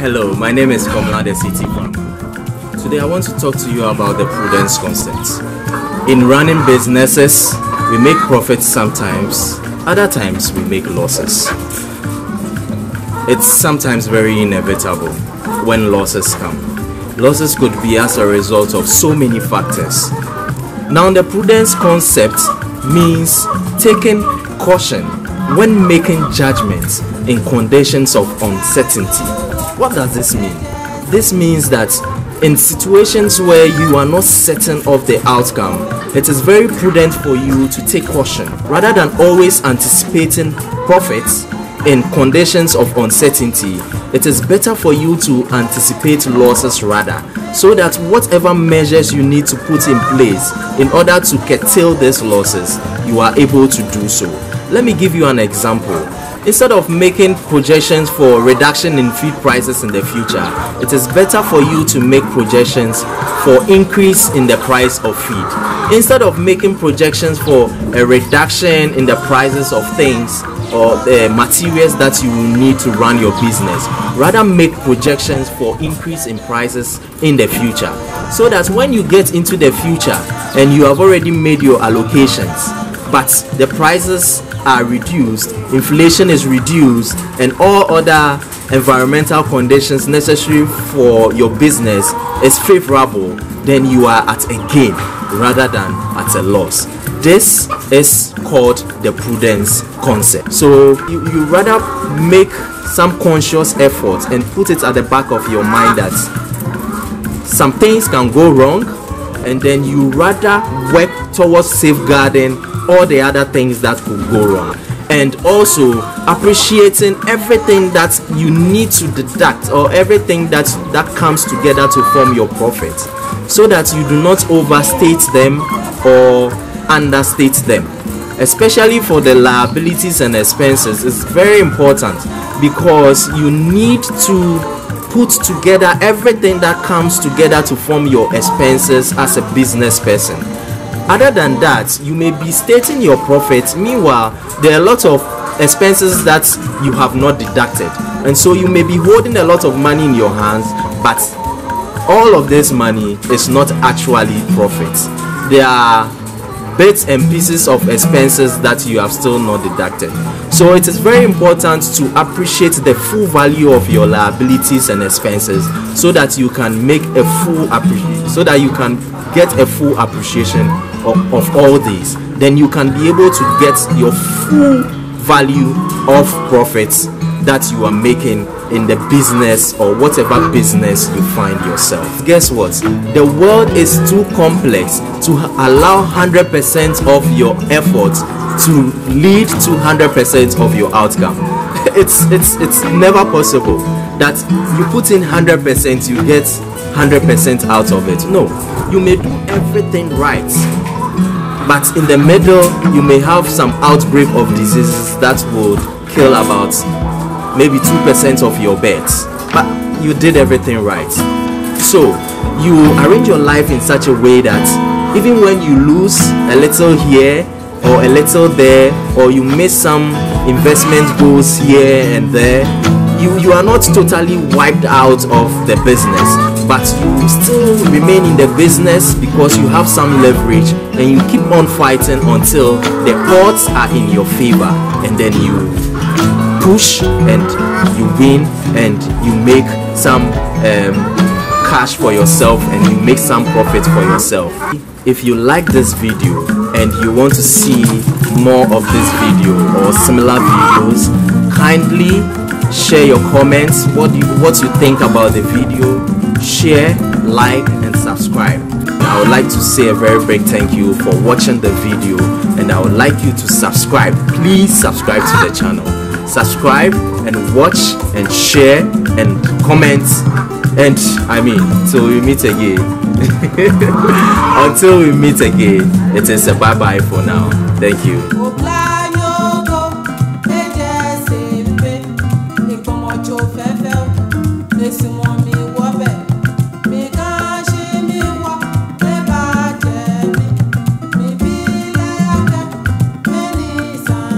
Hello, my name is Komla the City Farmer. Today I want to talk to you about the prudence concept. In running businesses, we make profits sometimes, other times we make losses. It's sometimes very inevitable when losses come. Losses could be as a result of so many factors. Now, the prudence concept means taking caution when making judgments in conditions of uncertainty. What does this mean? This means that in situations where you are not certain of the outcome, it is very prudent for you to take caution rather than always anticipating profits in conditions of uncertainty. It is better for you to anticipate losses rather, so that whatever measures you need to put in place in order to curtail these losses, you are able to do so. Let me give you an example instead of making projections for reduction in feed prices in the future it is better for you to make projections for increase in the price of feed instead of making projections for a reduction in the prices of things or the materials that you will need to run your business rather make projections for increase in prices in the future. So that when you get into the future and you have already made your allocations but the prices are reduced, inflation is reduced, and all other environmental conditions necessary for your business is favorable, then you are at a gain rather than at a loss. This is called the prudence concept. So you, you rather make some conscious effort and put it at the back of your mind that some things can go wrong and then you rather work towards safeguarding all the other things that could go wrong and also appreciating everything that you need to deduct or everything that that comes together to form your profit. So that you do not overstate them or understate them. Especially for the liabilities and expenses it's very important because you need to put together everything that comes together to form your expenses as a business person other than that you may be stating your profit. Meanwhile there are a lot of expenses that you have not deducted. And so you may be holding a lot of money in your hands but all of this money is not actually profit. There are bits and pieces of expenses that you have still not deducted. So it is very important to appreciate the full value of your liabilities and expenses so that you can make a full appreciation so that you can get a full appreciation of, of all these then you can be able to get your full value of profits that you are making in the business or whatever business you find yourself. Guess what? The world is too complex to allow 100% of your effort to lead to 100% of your outcome. It's it's it's never possible that you put in 100% you get 100% out of it. No, you may do everything right but in the middle you may have some outbreak of diseases that would kill about maybe 2% of your bets but you did everything right. So you arrange your life in such a way that even when you lose a little here or a little there or you miss some investment goals here and there you you are not totally wiped out of the business but you still remain in the business because you have some leverage and you keep on fighting until the odds are in your favor and then you push and you win and you make some um, cash for yourself and you make some profit for yourself. If you like this video and you want to see more of this video or similar videos kindly share your comments what you what you think about the video. Share like and subscribe. I would like to say a very big thank you for watching the video and i would like you to subscribe. Please subscribe to the channel. Subscribe and watch and share and comment. And i mean till we meet again. Until we meet again. It is a bye bye for now. Thank you